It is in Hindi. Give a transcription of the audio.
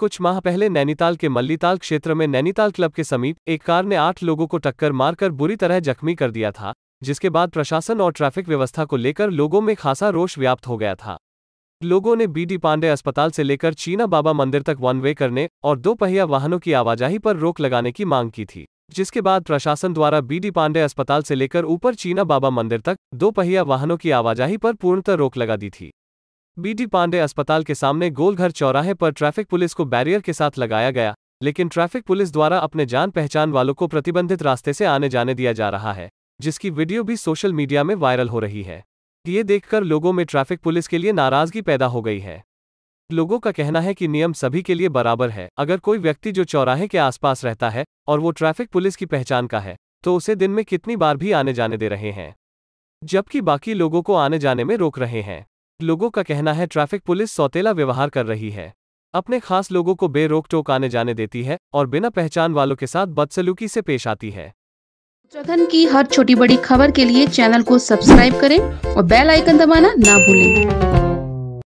कुछ माह पहले नैनीताल के मल्लीताल क्षेत्र में नैनीताल क्लब के समीप एक कार ने आठ लोगों को टक्कर मारकर बुरी तरह जख्मी कर दिया था, जिसके बाद प्रशासन और ट्रैफ़िक व्यवस्था को लेकर लोगों में खासा रोष व्याप्त हो गया था। लोगों ने बीडी पांडे अस्पताल से लेकर चीना बाबा मंदिर तक वन वे करने और दो पहिया वाहनों की आवाजाही पर रोक लगाने की मांग की थी, जिसके बाद प्रशासन द्वारा बीडी पांडे अस्पताल से लेकर ऊपर चीना बाबा मंदिर तक दो पहिया वाहनों की आवाजाही पर पूर्णतः रोक लगा दी थी। बीडी पांडे अस्पताल के सामने गोलघर चौराहे पर ट्रैफ़िक पुलिस को बैरियर के साथ लगाया गया, लेकिन ट्रैफ़िक पुलिस द्वारा अपने जान पहचान वालों को प्रतिबंधित रास्ते से आने जाने दिया जा रहा है, जिसकी वीडियो भी सोशल मीडिया में वायरल हो रही है। ये देखकर लोगों में ट्रैफ़िक पुलिस के लिए नाराज़गी पैदा हो गई है। लोगों का कहना है कि नियम सभी के लिए बराबर है, अगर कोई व्यक्ति जो चौराहे के आसपास रहता है और वो ट्रैफ़िक पुलिस की पहचान का है तो उसे दिन में कितनी बार भी आने जाने दे रहे हैं, जबकि बाकी लोगों को आने जाने में रोक रहे हैं। लोगों का कहना है, ट्रैफ़िक पुलिस सौतेला व्यवहार कर रही है। अपने खास लोगों को बेरोक टोक आने जाने देती है और बिना पहचान वालों के साथ बदसलूकी से पेश आती है। उत्तराखंड की हर छोटी बड़ी खबर के लिए चैनल को सब्सक्राइब करें और बेल आइकन दबाना ना भूलें।